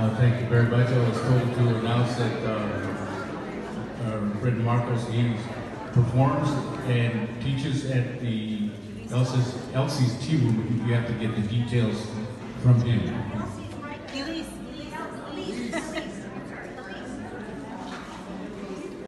Uh, thank you very much. I was told to announce that uh, uh, Marcos, he performs and teaches at the Elsie's, Elsie's Tea Room. You have to get the details from him.